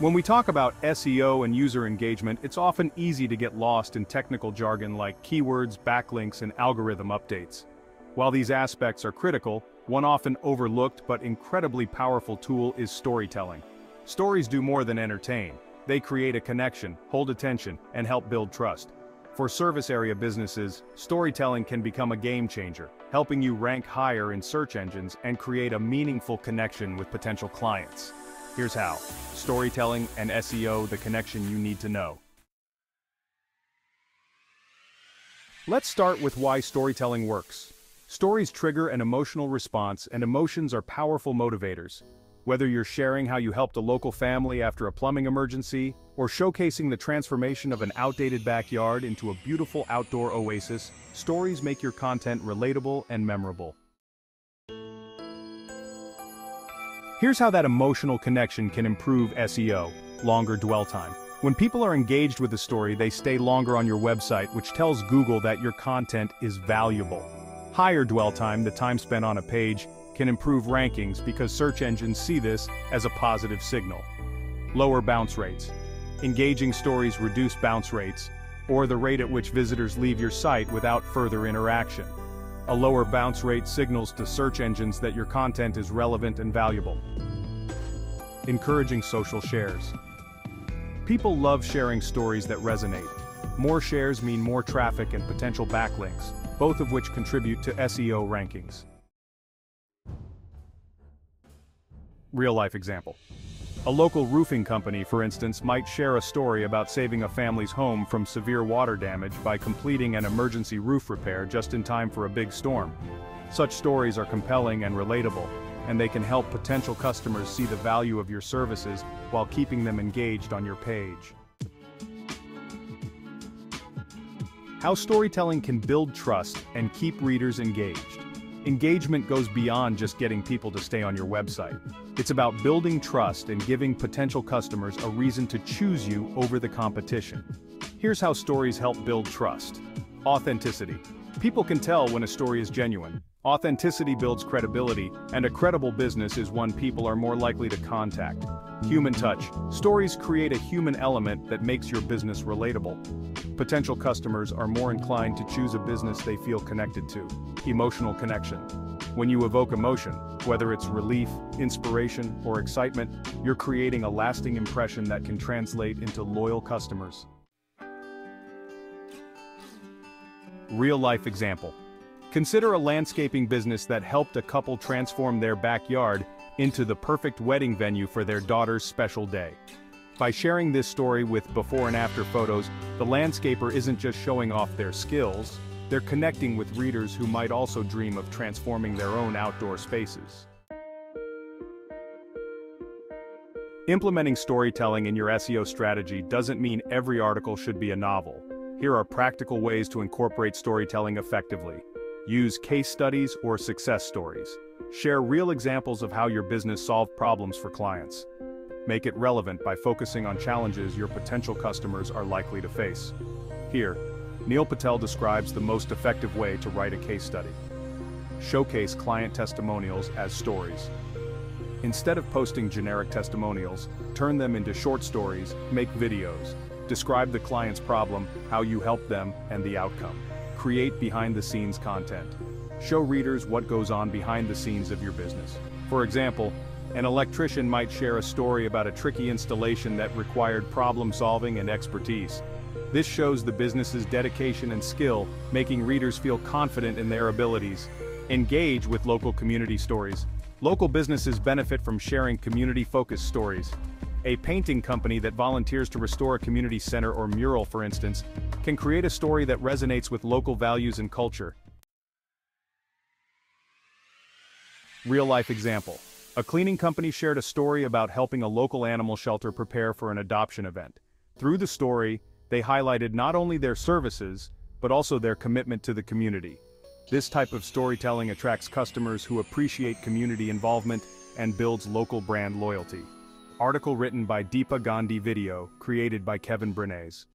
When we talk about SEO and user engagement, it's often easy to get lost in technical jargon like keywords, backlinks, and algorithm updates. While these aspects are critical, one often overlooked but incredibly powerful tool is storytelling. Stories do more than entertain. They create a connection, hold attention, and help build trust. For service area businesses, storytelling can become a game changer, helping you rank higher in search engines and create a meaningful connection with potential clients. Here's how. Storytelling and SEO the connection you need to know. Let's start with why storytelling works. Stories trigger an emotional response and emotions are powerful motivators. Whether you're sharing how you helped a local family after a plumbing emergency, or showcasing the transformation of an outdated backyard into a beautiful outdoor oasis, stories make your content relatable and memorable. Here's how that emotional connection can improve SEO, longer dwell time. When people are engaged with a story, they stay longer on your website, which tells Google that your content is valuable. Higher dwell time, the time spent on a page, can improve rankings because search engines see this as a positive signal. Lower bounce rates. Engaging stories reduce bounce rates, or the rate at which visitors leave your site without further interaction. A lower bounce rate signals to search engines that your content is relevant and valuable. Encouraging social shares. People love sharing stories that resonate. More shares mean more traffic and potential backlinks, both of which contribute to SEO rankings. Real-life example. A local roofing company, for instance, might share a story about saving a family's home from severe water damage by completing an emergency roof repair just in time for a big storm. Such stories are compelling and relatable, and they can help potential customers see the value of your services while keeping them engaged on your page. How storytelling can build trust and keep readers engaged. Engagement goes beyond just getting people to stay on your website. It's about building trust and giving potential customers a reason to choose you over the competition. Here's how stories help build trust. Authenticity. People can tell when a story is genuine. Authenticity builds credibility, and a credible business is one people are more likely to contact. Human touch. Stories create a human element that makes your business relatable. Potential customers are more inclined to choose a business they feel connected to. Emotional connection. When you evoke emotion, whether it's relief, inspiration, or excitement, you're creating a lasting impression that can translate into loyal customers. Real-life example. Consider a landscaping business that helped a couple transform their backyard into the perfect wedding venue for their daughter's special day. By sharing this story with before and after photos, the landscaper isn't just showing off their skills, they're connecting with readers who might also dream of transforming their own outdoor spaces. Implementing storytelling in your SEO strategy doesn't mean every article should be a novel. Here are practical ways to incorporate storytelling effectively. Use case studies or success stories. Share real examples of how your business solved problems for clients. Make it relevant by focusing on challenges your potential customers are likely to face. Here, Neil Patel describes the most effective way to write a case study. Showcase client testimonials as stories. Instead of posting generic testimonials, turn them into short stories, make videos, describe the client's problem, how you help them, and the outcome. Create behind-the-scenes content. Show readers what goes on behind the scenes of your business. For example, an electrician might share a story about a tricky installation that required problem-solving and expertise. This shows the business's dedication and skill, making readers feel confident in their abilities. Engage with local community stories. Local businesses benefit from sharing community-focused stories. A painting company that volunteers to restore a community center or mural, for instance, can create a story that resonates with local values and culture. Real-life example. A cleaning company shared a story about helping a local animal shelter prepare for an adoption event. Through the story, they highlighted not only their services, but also their commitment to the community. This type of storytelling attracts customers who appreciate community involvement and builds local brand loyalty. Article written by Dipa Gandhi Video, created by Kevin Brenes.